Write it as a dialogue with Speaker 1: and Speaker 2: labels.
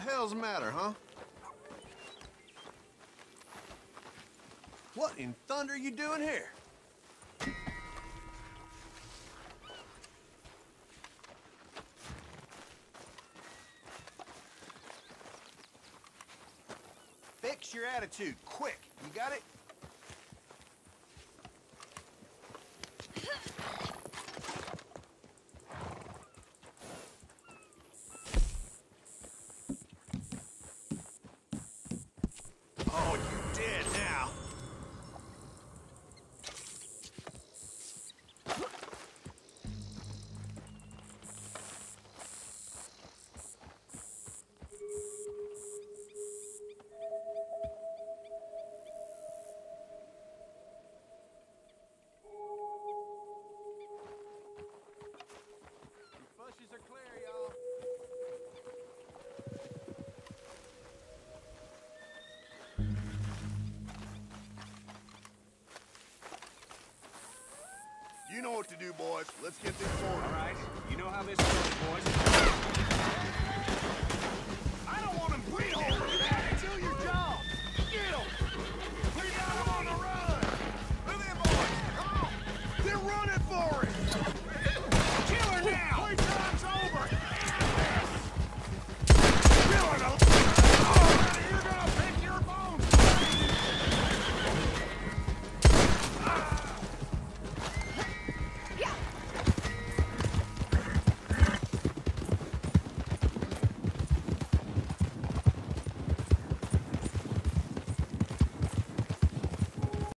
Speaker 1: hell's the matter, huh? What in thunder are you doing here? Fix your attitude, quick. You got it? Oh, you dead
Speaker 2: You know what to do, boys. Let's get this sorted.
Speaker 3: All right, you know how this goes, boys.